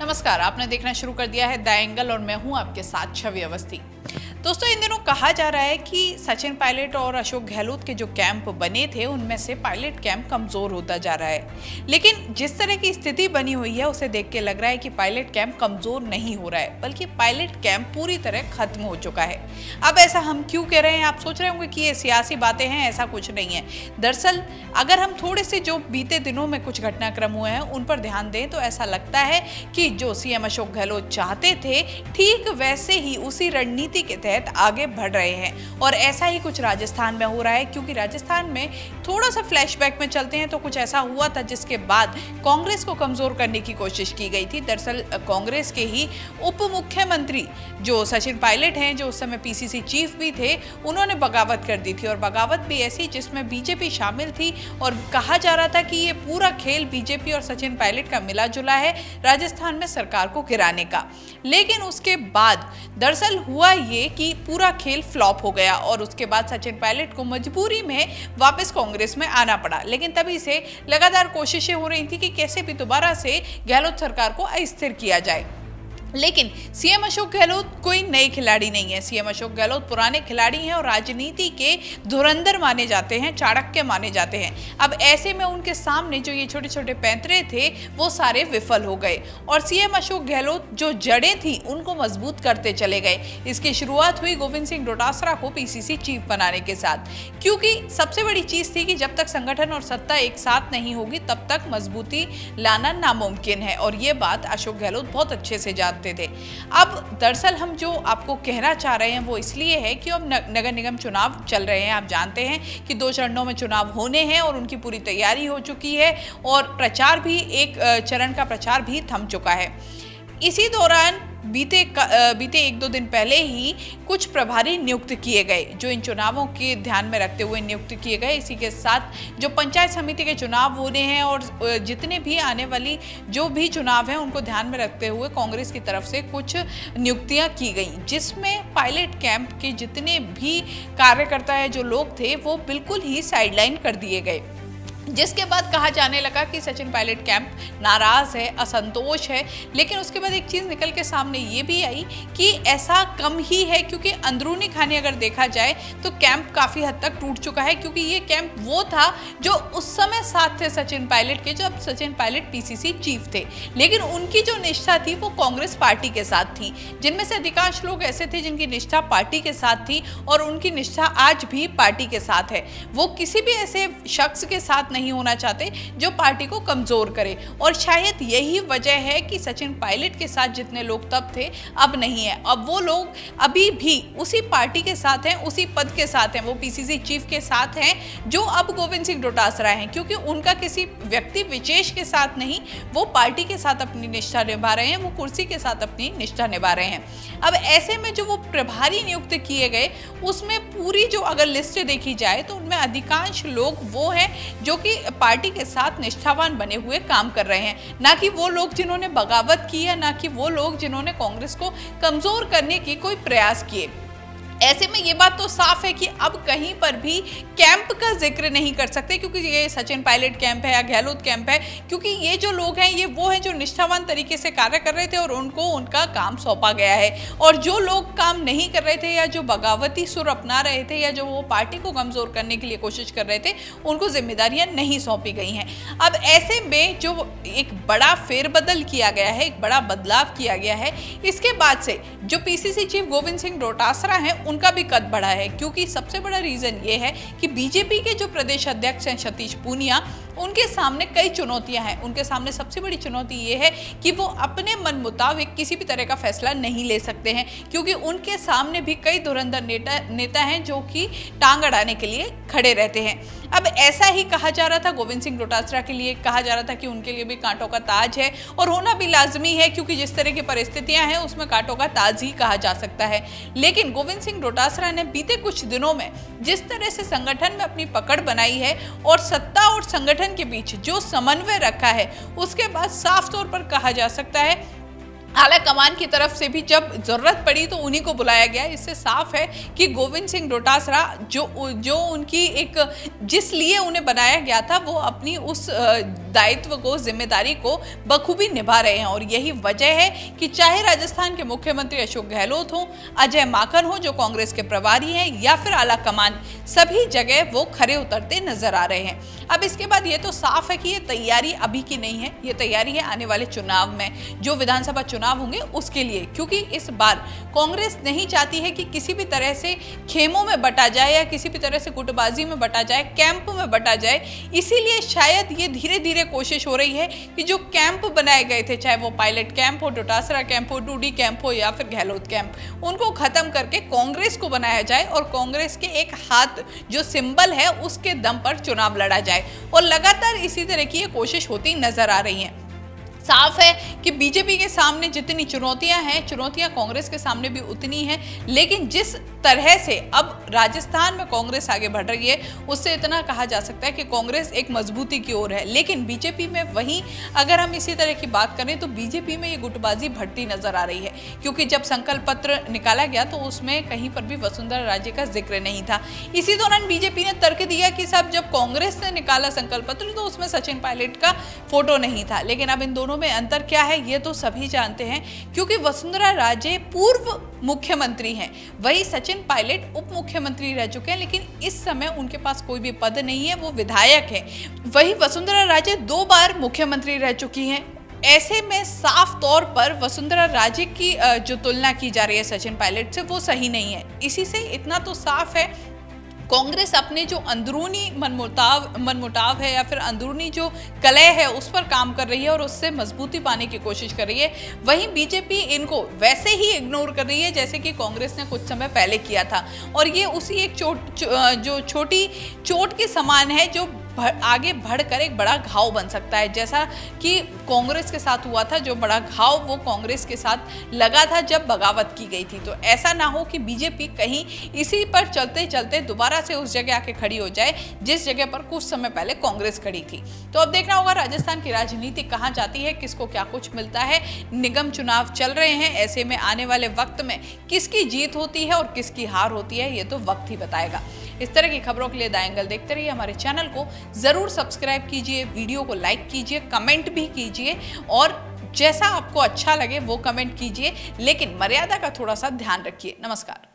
नमस्कार, आपने देखना शुरू कर दिया है द एंगल और मैं हूँ आपके साथ छवि अवस्थी। दोस्तों, इन दिनों कहा जा रहा है कि सचिन पायलट और अशोक गहलोत के जो कैंप बने थे, उनमें से पायलट कैंप कमज़ोर होता जा रहा है। लेकिन जिस तरह की स्थिति बनी हुई है, उसे देख के लग रहा है कि पायलट कैंप कमज़ोर नहीं हो रहा है, बल्कि पायलट कैंप पूरी तरह खत्म हो चुका है। अब ऐसा हम क्यों कह रहे हैं? आप सोच रहे होंगे कि ये सियासी बातें हैं, ऐसा कुछ नहीं है। दरअसल, अगर हम थोड़े से जो बीते दिनों में कुछ घटनाक्रम हुए हैं, उन पर ध्यान दें तो ऐसा लगता है कि जो सीएम अशोक गहलोत चाहते थे, ठीक वैसे ही उसी रणनीति के तहत आगे बढ़ रहे हैं। और ऐसा ही कुछ राजस्थान में हो रहा है, क्योंकि राजस्थान में थोड़ा सा फ्लैशबैक में चलते हैं तो कुछ ऐसा हुआ था, जिसके बाद कांग्रेस को कमज़ोर करने की कोशिश की गई थी। दरअसल, कांग्रेस के ही उप मुख्यमंत्री जो सचिन पायलट हैं, जो उस समय पीसीसी चीफ भी थे, उन्होंने बगावत कर दी थी। और बगावत भी ऐसी, जिसमें बीजेपी शामिल थी और कहा जा रहा था कि ये पूरा खेल बीजेपी और सचिन पायलट का मिला जुला है, राजस्थान में सरकार को गिराने का। लेकिन उसके बाद दरअसल हुआ ये कि पूरा खेल फ्लॉप हो गया और उसके बाद सचिन पायलट को मजबूरी में वापस कांग्रेस में आना पड़ा। लेकिन तभी से लगातार कोशिशें हो रही थी कि कैसे भी दोबारा से गहलोत सरकार को अस्थिर किया जाए। लेकिन सीएम अशोक गहलोत कोई नए खिलाड़ी नहीं है। सीएम अशोक गहलोत पुराने खिलाड़ी हैं और राजनीति के धुरंधर माने जाते हैं, चाणक्य माने जाते हैं। अब ऐसे में उनके सामने जो ये छोटे छोटे पैंतरे थे, वो सारे विफल हो गए और सीएम अशोक गहलोत जो जड़ें थी, उनको मज़बूत करते चले गए। इसकी शुरुआत हुई गोविंद सिंह डोटासरा को पीसीसी चीफ बनाने के साथ। क्योंकि सबसे बड़ी चीज़ थी कि जब तक संगठन और सत्ता एक साथ नहीं होगी, तब तक मजबूती लाना नामुमकिन है और ये बात अशोक गहलोत बहुत अच्छे से जानते सकते थे। अब दरअसल हम जो आपको कहना चाह रहे हैं वो इसलिए है कि अब नगर निगम चुनाव चल रहे हैं। आप जानते हैं कि दो चरणों में चुनाव होने हैं और उनकी पूरी तैयारी हो चुकी है और प्रचार भी एक चरण का प्रचार भी थम चुका है। इसी दौरान बीते बीते एक दो दिन पहले ही कुछ प्रभारी नियुक्त किए गए, जो इन चुनावों के ध्यान में रखते हुए नियुक्त किए गए। इसी के साथ जो पंचायत समिति के चुनाव होने हैं और जितने भी आने वाली जो भी चुनाव हैं, उनको ध्यान में रखते हुए कांग्रेस की तरफ़ से कुछ नियुक्तियाँ की गई, जिसमें पायलट कैंप के जितने भी कार्यकर्ता है, जो लोग थे, वो बिल्कुल ही साइडलाइन कर दिए गए। जिसके बाद कहा जाने लगा कि सचिन पायलट कैंप नाराज़ है, असंतोष है, लेकिन उसके बाद एक चीज़ निकल के सामने ये भी आई कि ऐसा कम ही है क्योंकि अंदरूनी खाने अगर देखा जाए तो कैंप काफ़ी हद तक टूट चुका है क्योंकि ये कैंप वो था जो उस समय साथ थे सचिन पायलट के, जब सचिन पायलट पीसीसी चीफ थे। लेकिन उनकी जो निष्ठा थी वो कांग्रेस पार्टी के साथ थी। जिनमें से अधिकांश लोग ऐसे थे जिनकी निष्ठा पार्टी के साथ थी और उनकी निष्ठा आज भी पार्टी के साथ है। वो किसी भी ऐसे शख्स के साथ नहीं नहीं होना चाहते, जो पार्टी को कमज़ोर करे। और शायद यही वजह है कि सचिन पायलट के साथ जितने लोग तब थे, अब नहीं है। अब वो लोग अभी भी उसी पार्टी के साथ हैं, उसी पद के साथ हैं, वो पीसीसी चीफ के साथ हैं, जो अब गोविंद सिंह डोटासरा हैं, क्योंकि उनका किसी व्यक्ति विशेष के साथ नहीं, वो पार्टी के साथ अपनी निष्ठा निभा रहे हैं, वो कुर्सी के साथ अपनी निष्ठा निभा रहे हैं। अब ऐसे में जो वो प्रभारी नियुक्त किए गए, उसमें पूरी जो अगर लिस्ट देखी जाए तो उनमें अधिकांश लोग वो हैं, जो कि पार्टी के साथ निष्ठावान बने हुए काम कर रहे हैं। ना कि वो लोग जिन्होंने बगावत की है, ना कि वो लोग जिन्होंने कांग्रेस को कमज़ोर करने की कोई प्रयास किए। ऐसे में ये बात तो साफ़ है कि अब कहीं पर भी कैंप का ज़िक्र नहीं कर सकते, क्योंकि ये सचिन पायलट कैंप है या गहलोत कैंप है, क्योंकि ये जो लोग हैं, ये वो हैं जो निष्ठावान तरीके से कार्य कर रहे थे और उनको उनका काम सौंपा गया है। और जो लोग काम नहीं कर रहे थे या जो बगावती सुर अपना रहे थे या जो वो पार्टी को कमज़ोर करने के लिए कोशिश कर रहे थे, उनको जिम्मेदारियाँ नहीं सौंपी गई हैं। अब ऐसे में जो एक बड़ा फेरबदल किया गया है, एक बड़ा बदलाव किया गया है, इसके बाद से जो पीसीसी चीफ गोविंद सिंह डोटासरा हैं उनका भी कद बढ़ा है, क्योंकि सबसे बड़ा रीज़न ये है कि बीजेपी के जो प्रदेश अध्यक्ष हैं सतीश पूनिया, उनके सामने कई चुनौतियाँ हैं। उनके सामने सबसे बड़ी चुनौती ये है कि वो अपने मन मुताबिक किसी भी तरह का फैसला नहीं ले सकते हैं, क्योंकि उनके सामने भी कई धुरंधर नेता नेता हैं जो कि टांग अड़ाने के लिए खड़े रहते हैं। अब ऐसा ही कहा जा रहा था, गोविंद सिंह डोटासरा के लिए कहा जा रहा था कि उनके लिए भी कांटों का ताज है, और होना भी लाजमी है, क्योंकि जिस तरह की परिस्थितियाँ हैं, उसमें कांटों का ताज ही कहा जा सकता है। लेकिन गोविंद सिंह डोटासरा ने बीते कुछ दिनों में जिस तरह से संगठन में अपनी पकड़ बनाई है और सत्ता और संगठन के बीच जो समन्वय रखा है, उसके बाद साफ़ तौर पर कहा जा सकता है आला कमान की तरफ़ से भी जब ज़रूरत पड़ी तो उन्हीं को बुलाया गया। इससे साफ़ है कि गोविंद सिंह डोटासरा जो जो उनकी एक जिस लिए उन्हें बनाया गया था, वो अपनी उस दायित्व को, ज़िम्मेदारी को बखूबी निभा रहे हैं और यही वजह है कि चाहे राजस्थान के मुख्यमंत्री अशोक गहलोत हों, अजय माकन हो, जो कांग्रेस के प्रभारी हैं, या फिर आला कमान, सभी जगह वो खड़े उतरते नज़र आ रहे हैं। अब इसके बाद ये तो साफ़ है कि ये तैयारी अभी की नहीं है, ये तैयारी है आने वाले चुनाव में, जो विधानसभा होंगे उसके लिए, क्योंकि इस बार कांग्रेस नहीं चाहती है कि किसी भी तरह से खेमों में बटा जाए या किसी भी तरह से गुटबाजी में बटा जाए, कैंप में बटा जाए। इसीलिए शायद ये धीरे धीरे कोशिश हो रही है कि जो कैंप बनाए गए थे, चाहे वो पायलट कैंप हो, डोटासरा कैंप हो, डूडी कैंप हो या फिर गहलोत कैंप, उनको खत्म करके कांग्रेस को बनाया जाए और कांग्रेस के एक हाथ जो सिंबल है उसके दम पर चुनाव लड़ा जाए। और लगातार इसी तरह की ये कोशिश होती नज़र आ रही है। साफ़ है कि बीजेपी के सामने जितनी चुनौतियाँ हैं, चुनौतियाँ कांग्रेस के सामने भी उतनी हैं, लेकिन जिस तरह से अब राजस्थान में कांग्रेस आगे बढ़ रही है, उससे इतना कहा जा सकता है कि कांग्रेस एक मजबूती की ओर है। लेकिन बीजेपी में वहीं अगर हम इसी तरह की बात करें तो बीजेपी में ये गुटबाजी बढ़ती नज़र आ रही है, क्योंकि जब संकल्प पत्र निकाला गया तो उसमें कहीं पर भी वसुंधरा राजे का ज़िक्र नहीं था। इसी दौरान बीजेपी ने तर्क दिया कि साहब, जब कांग्रेस ने निकाला संकल्प पत्र तो उसमें सचिन पायलट का फ़ोटो नहीं था। लेकिन अब इन दोनों में अंतर क्या है, ये तो सभी जानते हैं, क्योंकि वसुंधरा राजे पूर्व मुख्यमंत्री हैं। वही सचिन पायलट उप मुख्यमंत्री रह चुके हैं, लेकिन इस समय उनके पास कोई भी पद नहीं है, वो विधायक है। वही वसुंधरा राजे दो बार मुख्यमंत्री रह चुकी हैं। ऐसे में साफ़ तौर पर वसुंधरा राजे की जो तुलना की जा रही है सचिन पायलट से, वो सही नहीं है। इसी से इतना तो साफ़ है कांग्रेस अपने जो अंदरूनी मनमुटाव मनमुटाव है या फिर अंदरूनी जो कलह है, उस पर काम कर रही है और उससे मजबूती पाने की कोशिश कर रही है। वहीं बीजेपी इनको वैसे ही इग्नोर कर रही है जैसे कि कांग्रेस ने कुछ समय पहले किया था। और ये उसी एक चोट जो छोटी चोट के समान है जो आगे बढ़कर एक बड़ा घाव बन सकता है। जैसा कि कांग्रेस के साथ हुआ था, जो बड़ा घाव वो कांग्रेस के साथ लगा था जब बगावत की गई थी। तो ऐसा ना हो कि बीजेपी कहीं इसी पर चलते चलते दोबारा से उस जगह आके खड़ी हो जाए, जिस जगह पर कुछ समय पहले कांग्रेस खड़ी थी। तो अब देखना होगा, राजस्थान की राजनीति कहाँ जाती है, किसको क्या कुछ मिलता है, निगम चुनाव चल रहे हैं, ऐसे में आने वाले वक्त में किसकी जीत होती है और किसकी हार होती है, ये तो वक्त ही बताएगा। इस तरह की खबरों के लिए दायंगल देखते रहिए हमारे चैनल को। ज़रूर सब्सक्राइब कीजिए, वीडियो को लाइक कीजिए, कमेंट भी कीजिए और जैसा आपको अच्छा लगे वो कमेंट कीजिए, लेकिन मर्यादा का थोड़ा सा ध्यान रखिए। नमस्कार।